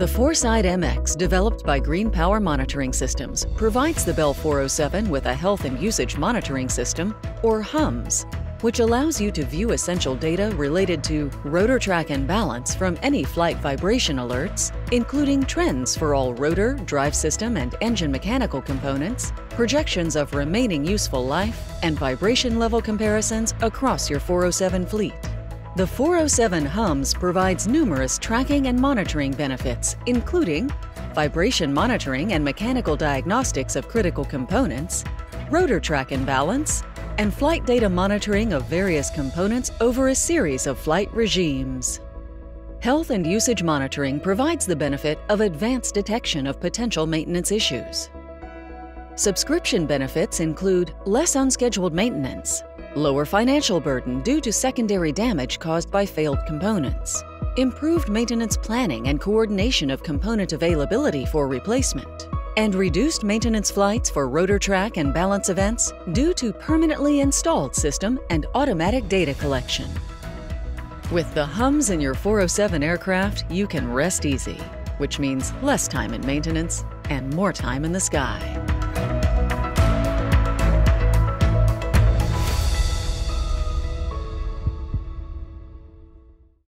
The Foresight MX, developed by Green Power Monitoring Systems, provides the Bell 407 with a health and usage monitoring system, or HUMS, which allows you to view essential data related to rotor track and balance from any flight vibration alerts, including trends for all rotor, drive system, and engine mechanical components, projections of remaining useful life, and vibration level comparisons across your 407 fleet. The 407 HUMS provides numerous tracking and monitoring benefits, including vibration monitoring and mechanical diagnostics of critical components, rotor track and balance, and flight data monitoring of various components over a series of flight regimes. Health and usage monitoring provides the benefit of advanced detection of potential maintenance issues. Subscription benefits include less unscheduled maintenance, lower financial burden due to secondary damage caused by failed components, improved maintenance planning and coordination of component availability for replacement, and reduced maintenance flights for rotor track and balance events due to permanently installed system and automatic data collection. With the hums in your 407 aircraft, you can rest easy, which means less time in maintenance and more time in the sky.